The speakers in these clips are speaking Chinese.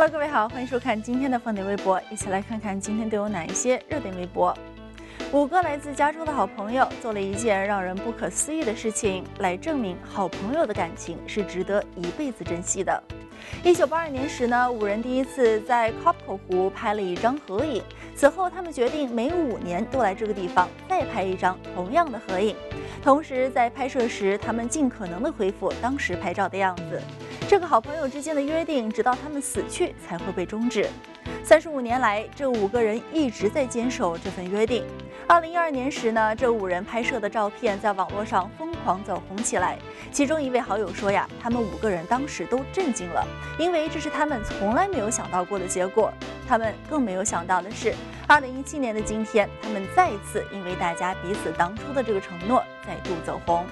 Hello，各位好，欢迎收看今天的凤点微博，一起来看看今天都有哪一些热点微博。五个来自加州的好朋友做了一件让人不可思议的事情，来证明好朋友的感情是值得一辈子珍惜的。一九八二年时呢，五人第一次在 Copco 湖拍了一张合影，此后他们决定每五年都来这个地方再拍一张同样的合影。同时在拍摄时，他们尽可能的恢复当时拍照的样子。这个好朋友之间的约定，直到他们死去才会被终止。三十五年来，这五个人一直在坚守这份约定。二零一二年时呢，这五人拍摄的照片在网络上疯狂走红起来。其中一位好友说呀，他们五个人当时都震惊了，因为这是他们从来没有想到过的结果。他们更没有想到的是，二零一七年的今天，他们再一次因为大家彼此当初的这个承诺，再度走红。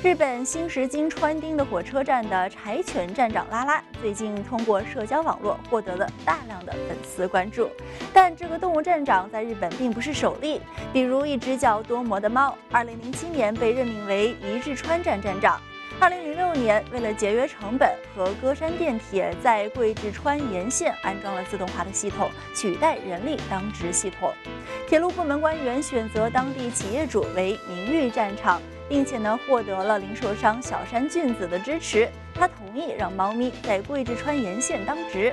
日本新石金川町的火车站的柴犬站长拉拉，最近通过社交网络获得了大量的粉丝关注。但这个动物站长在日本并不是首例，比如一只叫多摩的猫二零零七年被任命为一日川站站长。2006年，为了节约成本，和歌山电铁在桂志川沿线安装了自动化的系统，取代人力当值系统。铁路部门官员选择当地企业主为名誉站场。并且呢，获得了零售商小山俊子的支持，他同意让猫咪在桂志川沿线当值。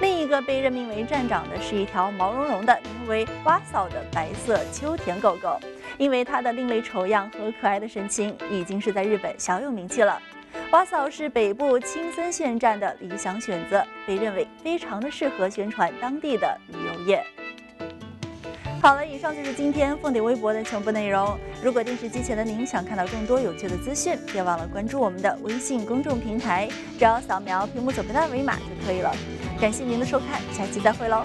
另一个被任命为站长的是一条毛茸茸的、名为哇嫂的白色秋田狗狗，因为它的另类丑样和可爱的神情，已经是在日本小有名气了。哇嫂是北部青森县站的理想选择，被认为非常的适合宣传当地的旅游业。好了，以上就是今天凤蝶微博的全部内容。如果电视机前的您想看到更多有趣的资讯，别忘了关注我们的微信公众平台，只要扫描屏幕左边的二维码就可以了。感谢您的收看，下期再会喽。